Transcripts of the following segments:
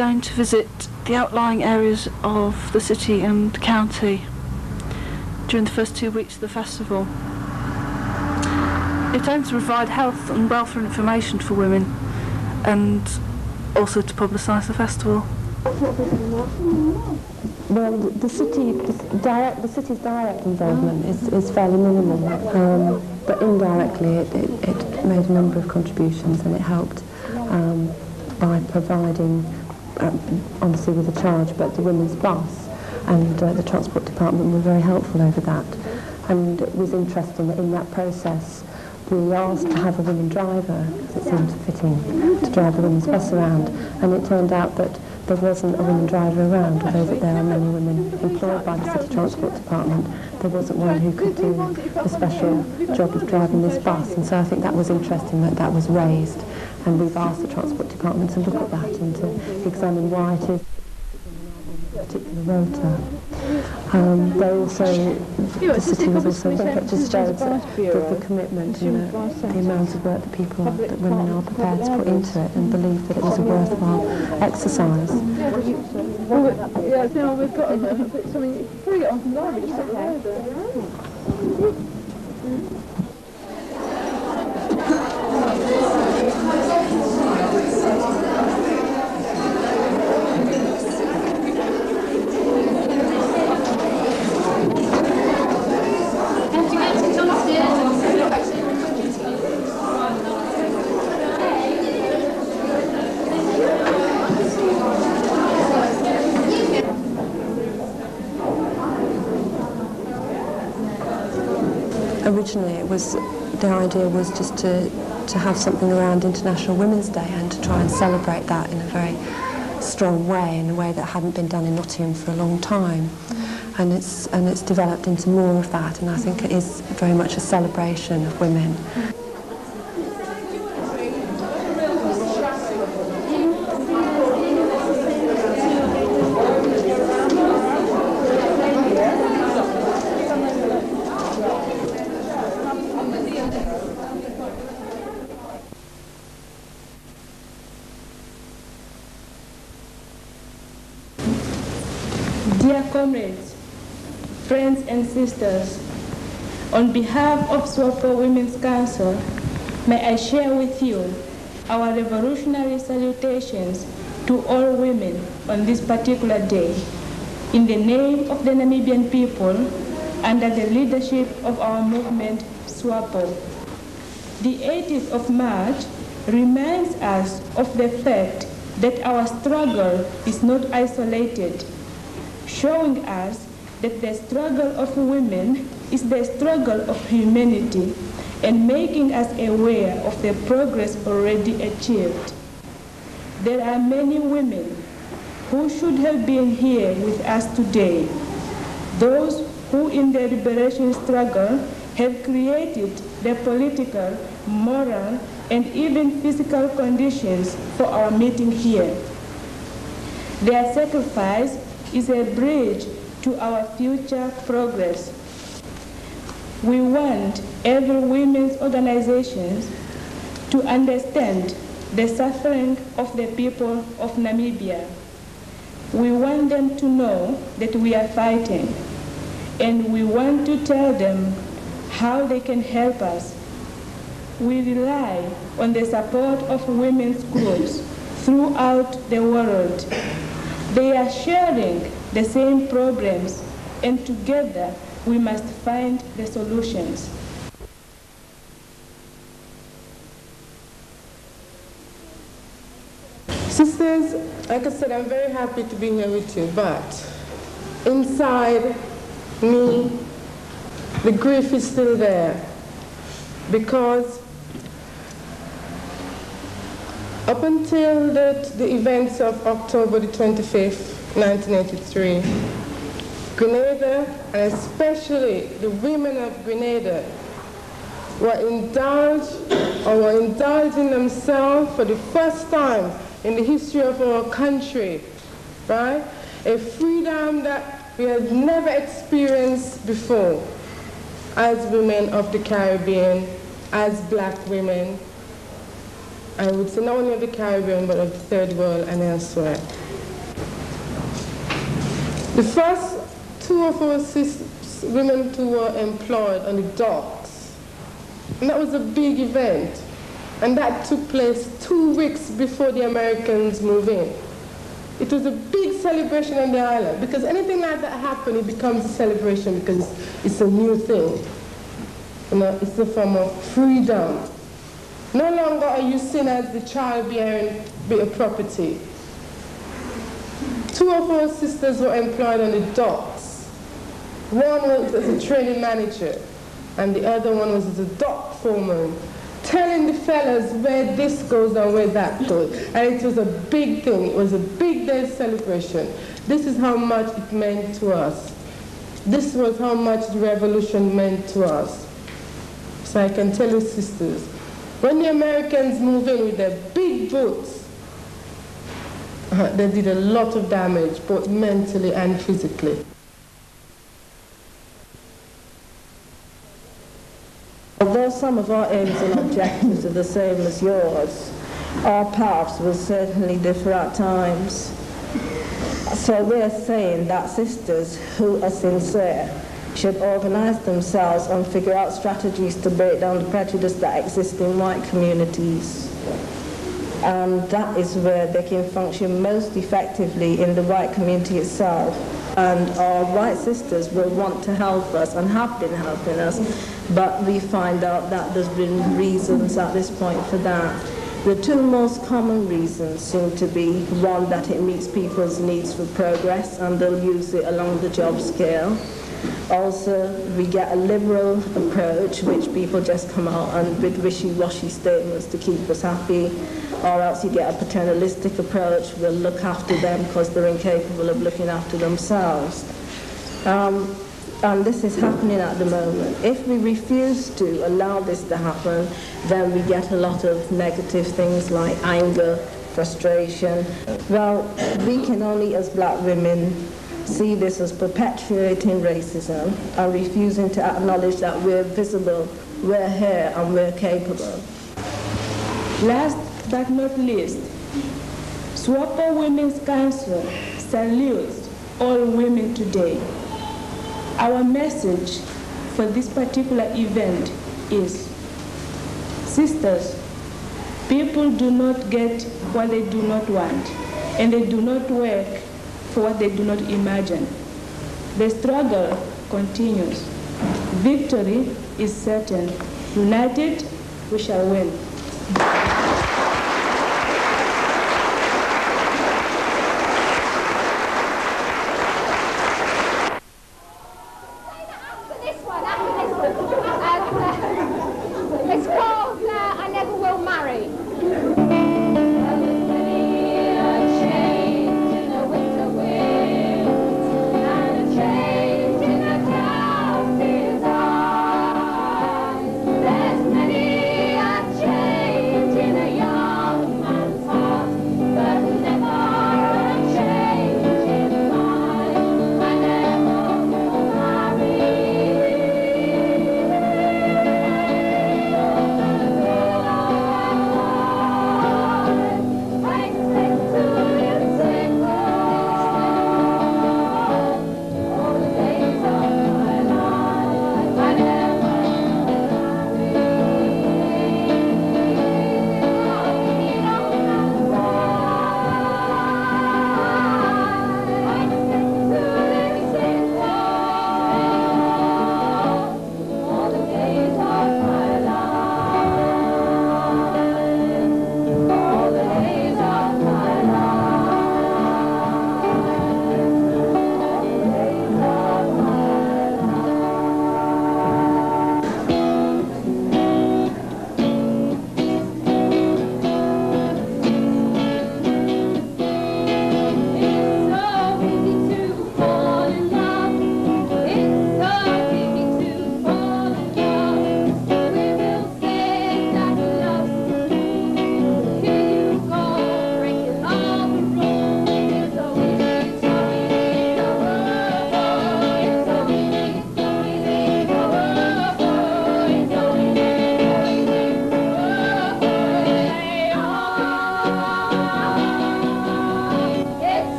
going to visit the outlying areas of the city and county during the first two weeks of the festival. It aims to provide health and welfare information for women and also to publicise the festival. Well, the city, direct, the city's direct involvement is, is fairly minimal, um, but indirectly it, it, it, made a number of contributions and it helped um, by providing, um, obviously with a charge, but the women's bus and uh, the transport department were very helpful over that. And it was interesting that in that process we asked to have a woman driver because it seemed fitting to drive the women's bus around and it turned out that there wasn't a woman driver around, although that there are many women employed by the City Transport Department. There wasn't one who could do the special job of driving this bus, and so I think that was interesting that that was raised, and we've asked the Transport Department to look at that and to examine why it is particular rota. Um, they also, the city was also just showed the, the commitment and the, the amount of work that people, that women are prepared to put into it and believe that it was a worthwhile exercise. Yeah, no, we've got something, bring it on from originally it was the idea was just to to have something around International Women's Day and to try and celebrate that in a very strong way, in a way that hadn't been done in Nottingham for a long time. And it's and it's developed into more of that, and I think it is very much a celebration of women. Mm. comrades, friends and sisters, on behalf of SWAPO Women's Council, may I share with you our revolutionary salutations to all women on this particular day in the name of the Namibian people under the leadership of our movement, SWAPO. The 18th of March reminds us of the fact that our struggle is not isolated showing us that the struggle of women is the struggle of humanity and making us aware of the progress already achieved. There are many women who should have been here with us today, those who in their liberation struggle have created the political, moral, and even physical conditions for our meeting here. Their sacrifice is a bridge to our future progress. We want every women's organizations to understand the suffering of the people of Namibia. We want them to know that we are fighting, and we want to tell them how they can help us. We rely on the support of women's groups throughout the world they are sharing the same problems, and together we must find the solutions. Sisters, like I said, I'm very happy to be here with you, but inside me, the grief is still there because up until the, the events of October the 25th, 1983, Grenada, and especially the women of Grenada, were indulged or were indulging themselves for the first time in the history of our country, right? A freedom that we had never experienced before as women of the Caribbean, as black women, I would say not only of the Caribbean, but of the third world and elsewhere. The first two of our sis- women who were employed on the docks, and that was a big event. And that took place two weeks before the Americans moved in. It was a big celebration on the island because anything like that happens, it becomes a celebration because it's a new thing. You know, it's a form of freedom. No longer are you seen as the child-bearing bit of property. Two of our sisters were employed on the docks. One worked as a training manager, and the other one was as a dock foreman, telling the fellas where this goes and where that goes. And it was a big thing. It was a big day celebration. This is how much it meant to us. This was how much the revolution meant to us. So I can tell you, sisters, when the Americans moved in with their big boots, uh, they did a lot of damage, both mentally and physically. Although some of our aims and objectives are the same as yours, our paths will certainly differ at times. So we're saying that sisters who are sincere should organize themselves and figure out strategies to break down the prejudice that exists in white communities. And that is where they can function most effectively in the white community itself. And our white sisters will want to help us and have been helping us, but we find out that there's been reasons at this point for that. The two most common reasons seem to be one, that it meets people's needs for progress and they'll use it along the job scale. Also, we get a liberal approach, which people just come out and with wishy-washy statements to keep us happy, or else you get a paternalistic approach, we'll look after them because they're incapable of looking after themselves. Um, and this is happening at the moment. If we refuse to allow this to happen, then we get a lot of negative things like anger, frustration. Well, we can only, as black women, see this as perpetuating racism and refusing to acknowledge that we're visible, we're here, and we're capable. Last but not least, SWAPO Women's Council salutes all women today. Our message for this particular event is, sisters, people do not get what they do not want, and they do not work for what they do not imagine. The struggle continues. Victory is certain. United, we shall win.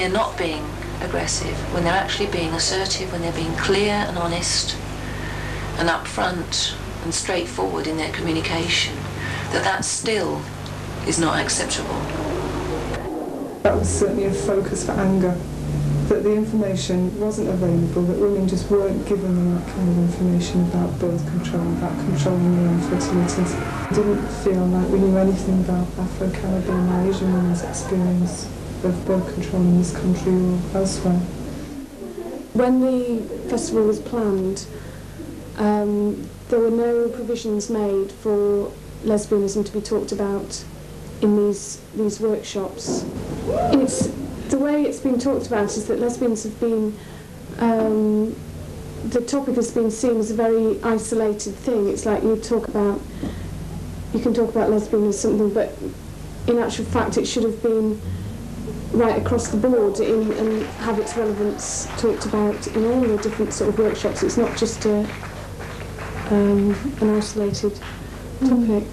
They're not being aggressive, when they're actually being assertive, when they're being clear and honest and upfront and straightforward in their communication, that that still is not acceptable. That was certainly a focus for anger, that the information wasn't available, that women just weren't given that kind of information about birth control, about controlling their own fertility. I didn't feel like we knew anything about Afro-Caribbean Asian women's experience of birth control in this country or elsewhere. When the festival was planned, um, there were no provisions made for lesbianism to be talked about in these these workshops. It's the way it's been talked about is that lesbians have been um, the topic has been seen as a very isolated thing. It's like you talk about you can talk about lesbian as something, but in actual fact, it should have been right across the board in, and have its relevance talked about in all the different sort of workshops. It's not just a, um, an isolated topic.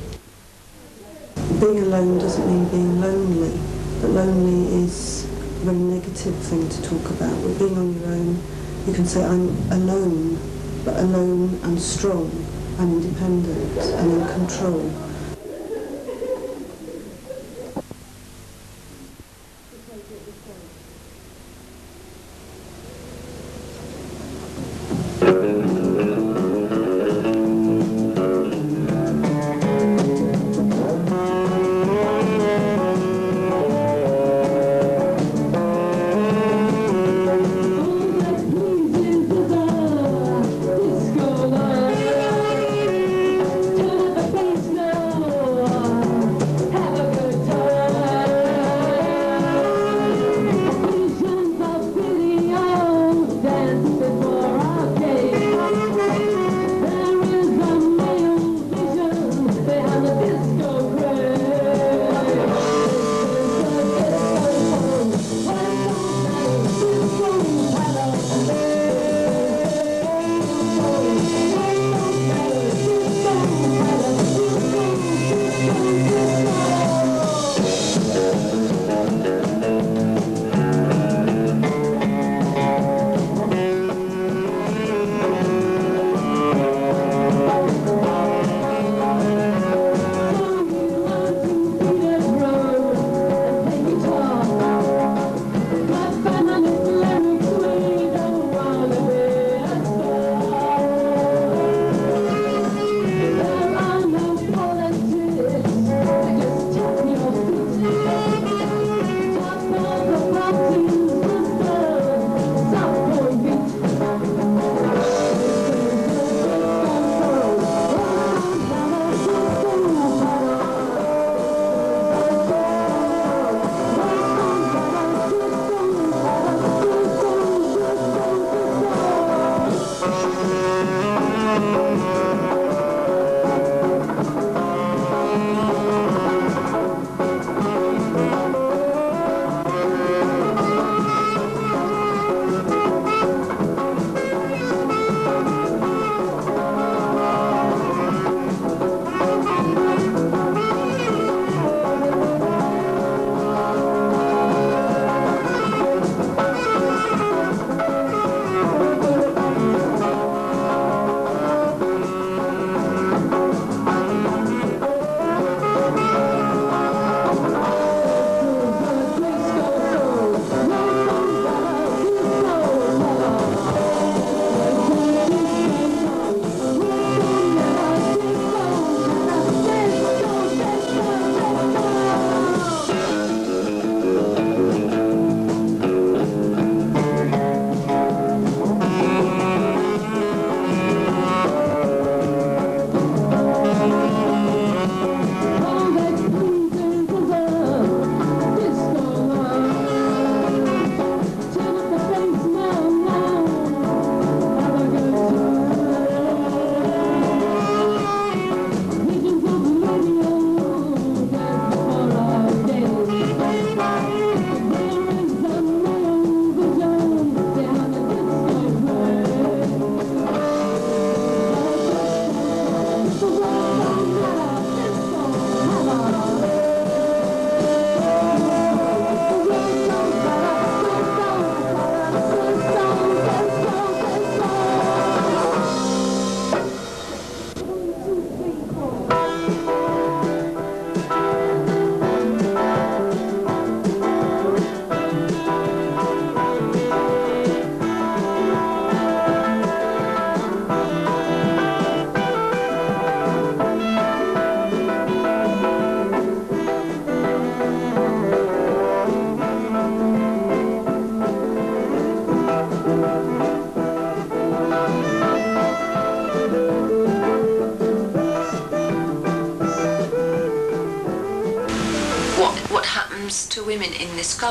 Being alone doesn't mean being lonely, but lonely is a very negative thing to talk about. But being on your own, you can say I'm alone, but alone and strong and independent and in control.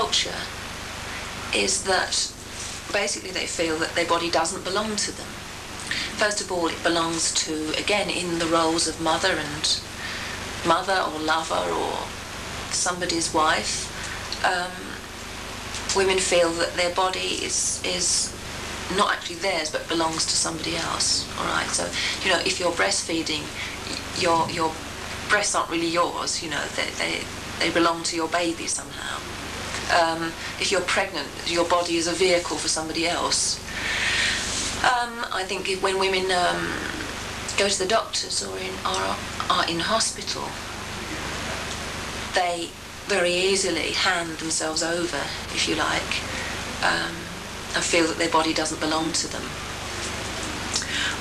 Culture is that basically they feel that their body doesn't belong to them. First of all, it belongs to, again, in the roles of mother and mother or lover or somebody's wife. Um, women feel that their body is is not actually theirs but belongs to somebody else. All right. So you know, if you're breastfeeding, your your breasts aren't really yours. You know, they they, they belong to your baby somehow. Um, if you're pregnant, your body is a vehicle for somebody else. Um, I think if- when women um, go to the doctors or in, are, are in hospital, they very easily hand themselves over, if you like, um, and feel that their body doesn't belong to them.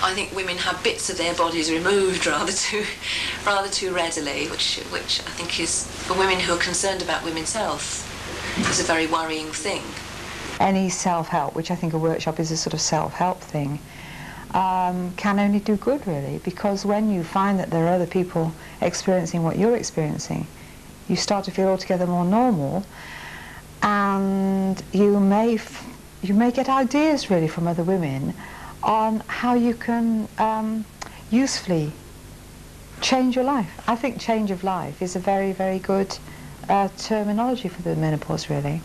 I think women have bits of their bodies removed rather too, rather too readily, which, which I think is for women who are concerned about women's health is a very worrying thing. any self-help, which I think a workshop is a sort of self-help thing, um, can only do good really because when you find that there are other people experiencing what you're experiencing, you start to feel altogether more normal and you may, you may get ideas really from other women on how you can um, usefully change your life. I think change of life is a very, very good uh, terminology for the menopause really.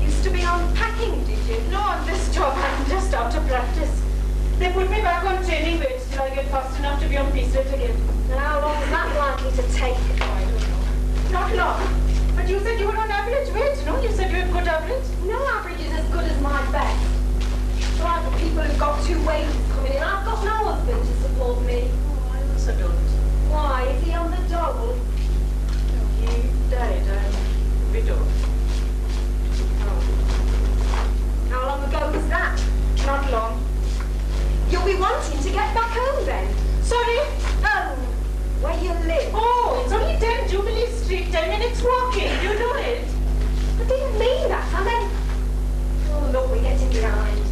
Used to be unpacking, did you? No, on this job, I'm just out of practice. They put me back on training weights till I get fast enough to be on piece rate again. And how long is that likely to take? I don't know. Not long. You said you were on average weight, no? You said you had good average? No average is as good as my best. So I've got people who've got two wages coming in. I've got no husband to support me. Oh, I also don't. Why? Is he on the dole? He died. I'm widowed. How long ago was that? Not long. You'll be wanting to get back home then. Sorry? Oh, where you live. Oh, it's only 10 Jubilee Street, 10 minutes walking. You know it. I didn't mean that. I meant... Oh, look, we're getting behind.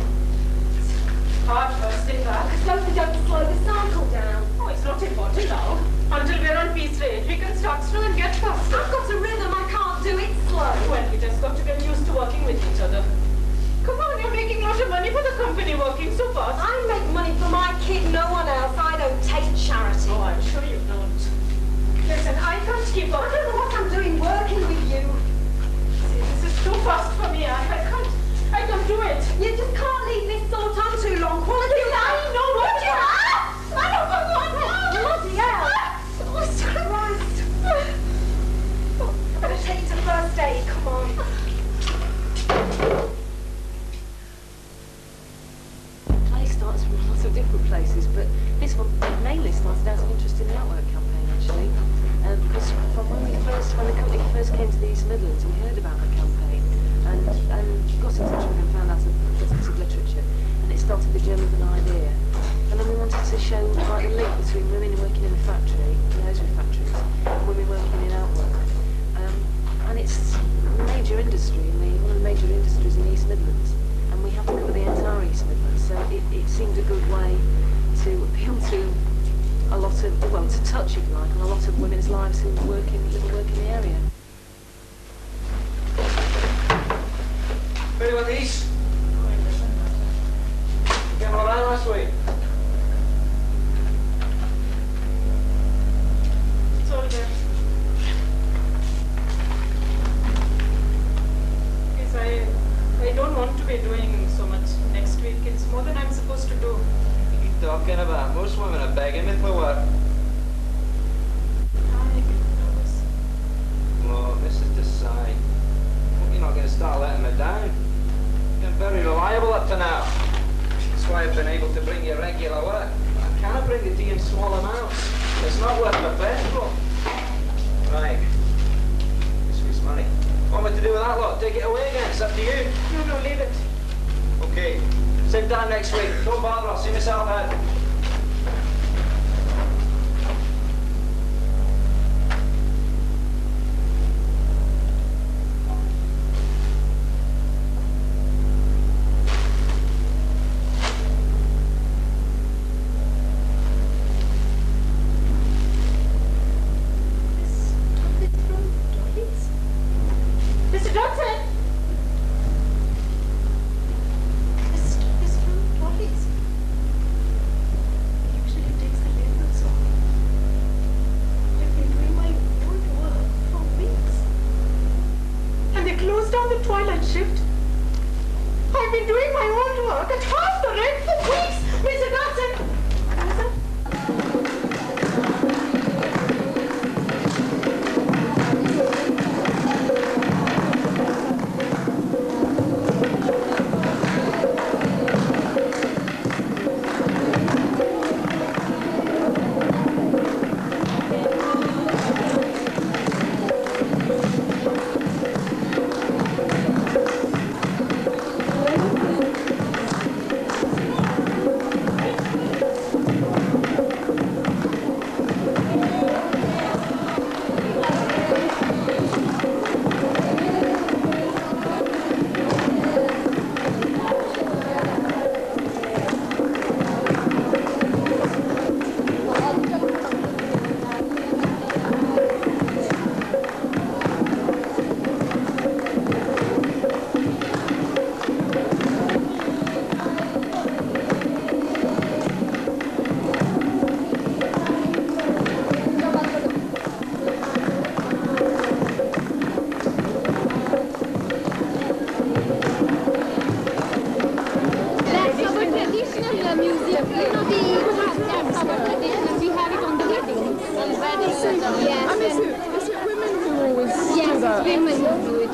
It's Hard first day back. I suppose we don't slow the cycle down. Oh, it's not important now. Until we're on piece rate, we can start slow and get faster. I've got a rhythm. I can't do it slow. Well, we just got to get used to working with each other. Come on, you're making a lot of money for the company working so fast. I make money for my kid, no one else. I don't take charity. Oh, I'm sure you don't. Listen, I can't keep I don't know what I'm doing working with you. See, this is too fast for me. I, I can't. I can't do it. You just can't leave this sort on too long. Quality I know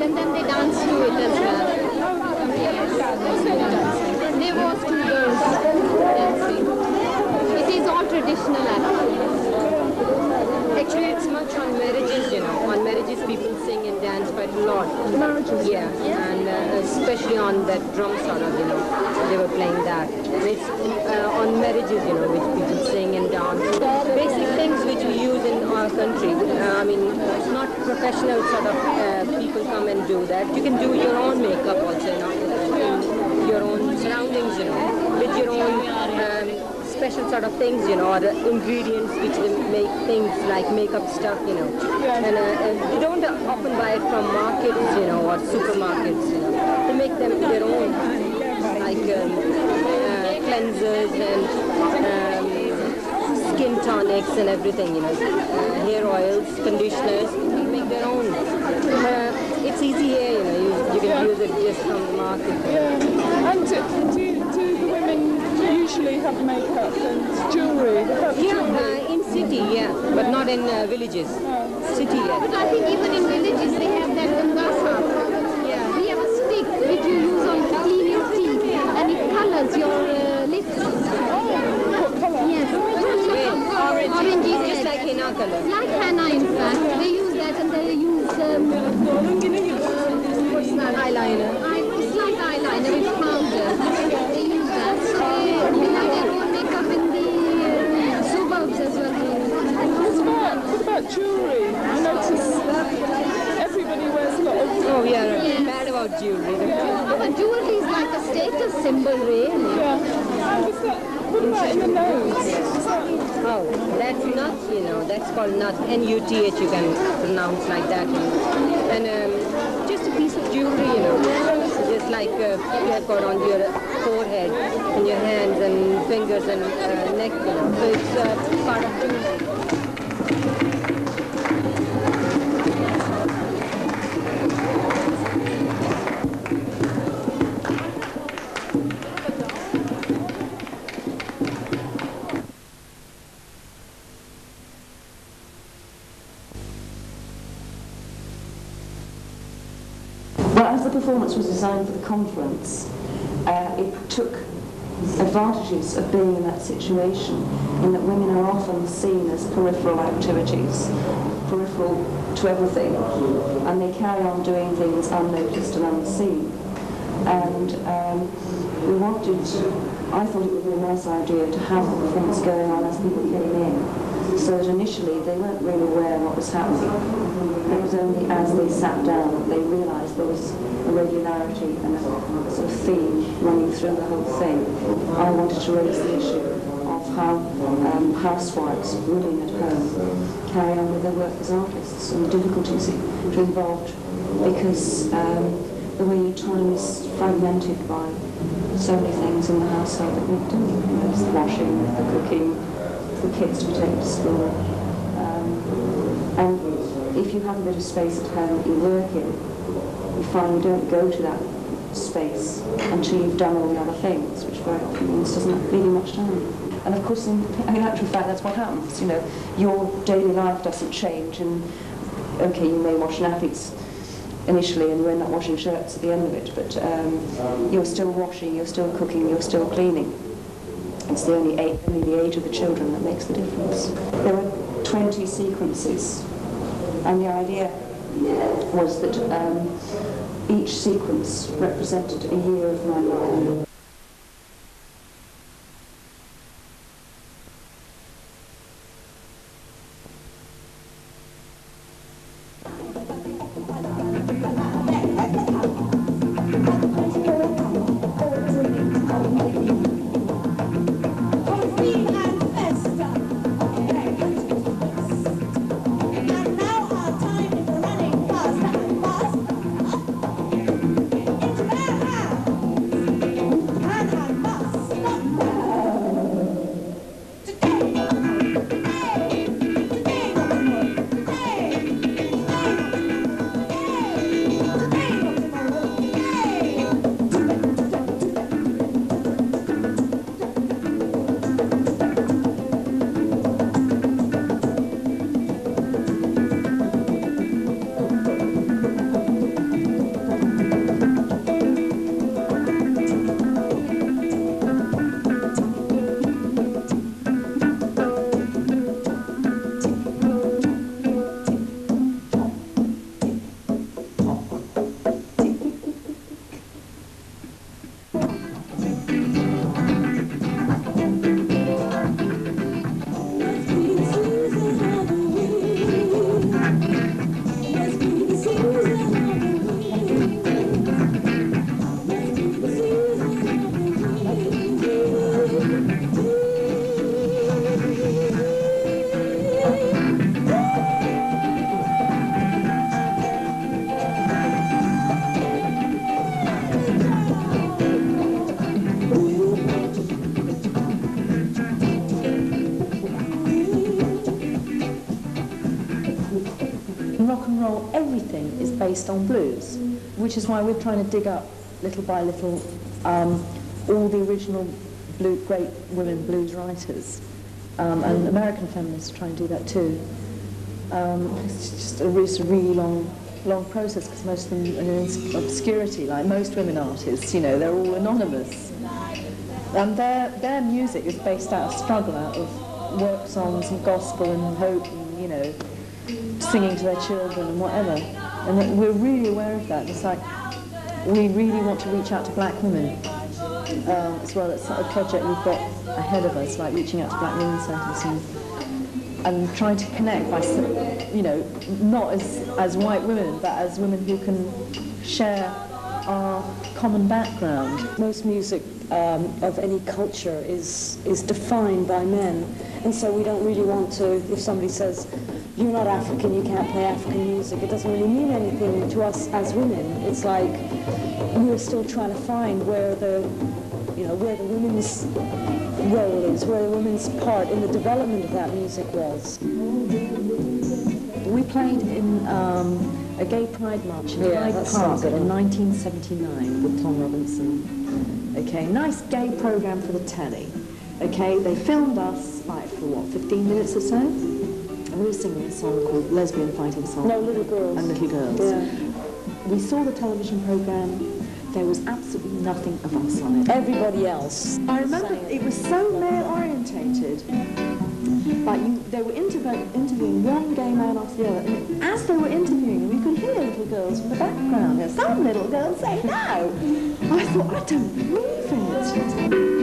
and then they dance to it as well. There was two girls dancing. It is all traditional actually. Actually, it's much on marriages, you know. On marriages, people sing and dance quite a lot. Marriages? Yeah, and uh, especially on that drum sort of, you know, they were playing that. And it's uh, on marriages, you know, which people sing and dance. Basic things which we use in our country. Uh, I mean, it's not professional sort of uh, come and do that. You can do your own makeup also, you know, your own surroundings, you know, with your own. Um, special sort of things, you know, or the ingredients which make things like makeup stuff, you know. And, uh, and you don't often buy it from markets, you know, or supermarkets, you know. They make them their own, like um, uh, cleansers and um, skin tonics and everything, you know. Uh, hair oils, conditioners, make their own. Uh, it's easy here, you know, you, you can use it just from the market. Yeah. And do, do, do the women usually have makeup and jewellery? Yeah, uh, in city, yeah, but not in uh, villages. City, yeah. But I think even in villages they have that gangasa. Yeah. We have a stick which you use on to clean your teeth and it colors your uh, lips. Oh, what colour? Yes. Orange. Orangey Just like henna color. Like henna in fact. They use that and they use um, what's? Eyeliner. Eye- It's like eyeliner with powder. They use that. So they, they have their own makeup in the uh, suburbs as well. What about, what about jewellery? I notice everybody wears a lot of... Oh, we are Yes. mad about jewelry. But jewelry is like a status symbol, really. Yeah. And is that, what about in the nose? Oh, that's nut, you know, that's called nut. N-U-T-H, you can pronounce like that. And um, a piece of jewelry, you know, just like uh, you have got on your forehead and your hands and fingers and uh, neck, you know. So it's uh, part of jewelry. Performance was designed for the conference, uh, it took advantages of being in that situation, in that women are often seen as peripheral activities, peripheral to everything, and they carry on doing things unnoticed and unseen. And um, we wanted, I thought it would be a nice idea to have the performance going on as people came in, so that initially they weren't really aware of what was happening. It was only as they sat down that they realised there was a regularity and a sort of theme running through the whole thing. I wanted to raise the issue of how um, housewives living at home carry on with their work as artists and the difficulties involved because um, the way time is fragmented by so many things in the household that. You know, There's the washing, the cooking, the kids to be taken to school. Um, and if you have a bit of space at home that you work in, you you don't go to that space until you've done all the other things, which very often means doesn't leave you much time. And of course, in, in actual fact, that's what happens. You know, your daily life doesn't change, and okay, you may wash nappies initially, and you end up washing shirts at the end of it, but um, you're still washing, you're still cooking, you're still cleaning. It's the only, a- only the age of the children that makes the difference. There were 20 sequences, and the idea was that um, each sequence represented a year of my life. Everything is based on blues, which is why we're trying to dig up, little by little, um, all the original blue, great women blues writers. Um, and American feminists try and do that too. Um, it's just a, it's a really long, long process because most of them are in obscurity, like most women artists, you know, they're all anonymous. And their, their music is based out of struggle, out of work songs and gospel and hope and, you know, singing to their children and whatever. And we're really aware of that. It's like we really want to reach out to black women um, as well. It's a project we've got ahead of us, like reaching out to black women's centres and, and trying to connect by, you know, not as, as white women, but as women who can share our common background. Most music um, of any culture is is defined by men, and so we don't really want to. If somebody says you're not African, you can't play African music, it doesn't really mean anything to us as women. It's like we're still trying to find where the you know where the women's role is, where the women's part in the development of that music was. We played in um, a gay pride march in Yeah, Hyde Park in 1979 with Tom Robinson. Okay, nice gay program for the telly. Okay, they filmed us like for what, 15 minutes or so? We were singing a song called Lesbian Fighting Song. No, Little Girls. And Little Girls. Yeah. We saw the television program. There was absolutely nothing of us on it. Everybody else. I remember it was so male orientated. Like you, they were interview- interviewing one gay man after the other, and as they were interviewing you could hear little girls from the background. Some little girls say no. I thought, I don't believe it.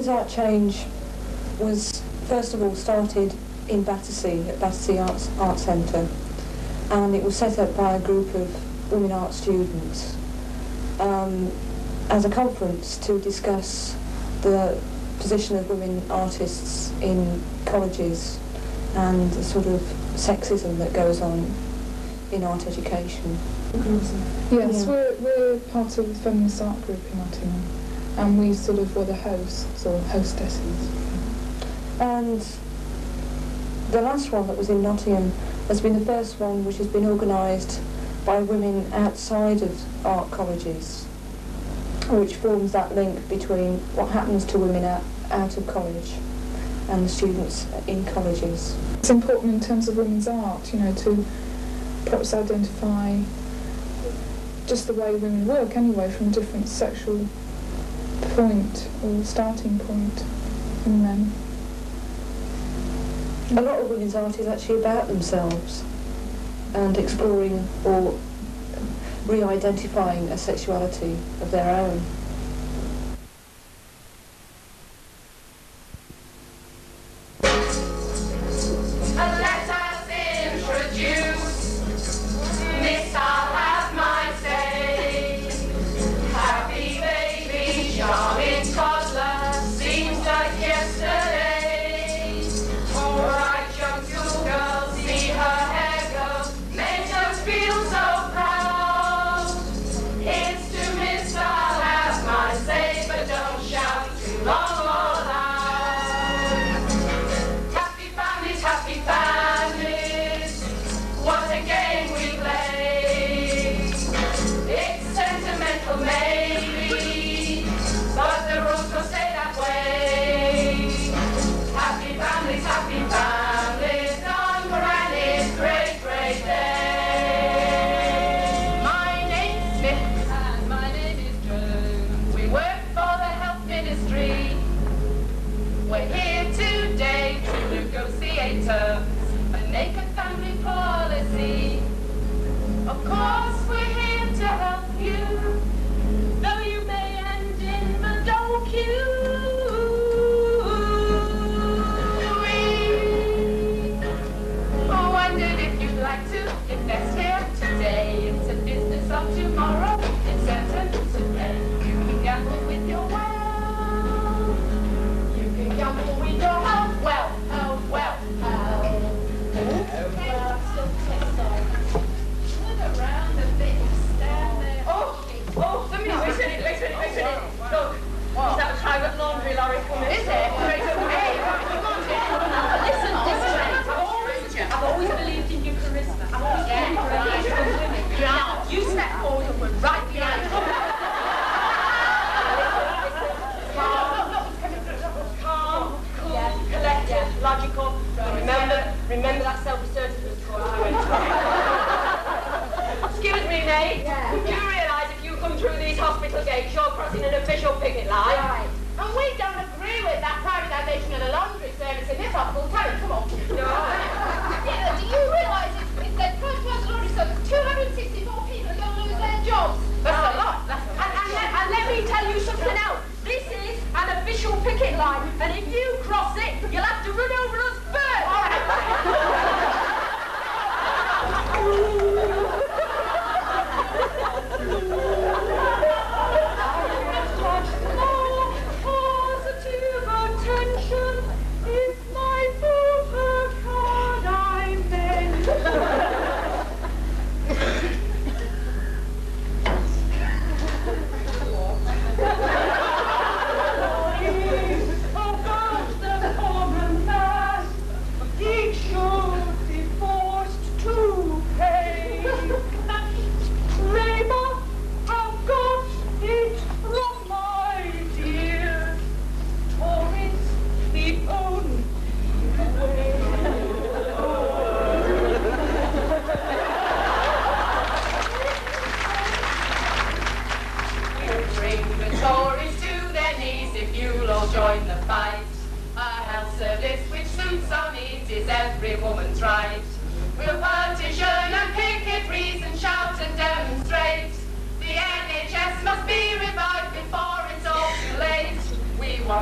Women's Art Change was first of all started in Battersea, at Battersea Arts Art Centre, and it was set up by a group of women art students um, as a conference to discuss the position of women artists in colleges and the sort of sexism that goes on in art education. Yes, Yeah. we're, we're part of the feminist art group in Nottingham, and we sort of were the hosts or hostesses. And the last one that was in Nottingham has been the first one which has been organised by women outside of art colleges, which forms that link between what happens to women out, out of college and the students in colleges. It's important in terms of women's art, you know, to perhaps identify just the way women work anyway from different sexual point or starting point in men. A lot of women's art is actually about themselves and exploring or re-identifying a sexuality of their own.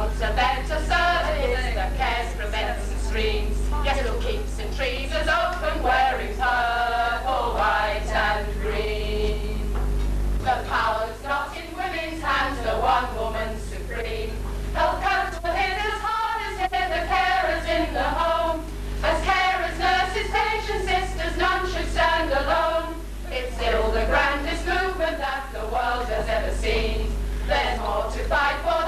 boats and that's a service the cares prevents and streams. Yes, it'll keep trees as open wearing purple, white and green. The power's not in women's hands, the one woman supreme. Health council hit as hard as hit the carers in the home. As carers, nurses, patients, sisters, none should stand alone. It's still the grandest movement that the world has ever seen. There's more to fight for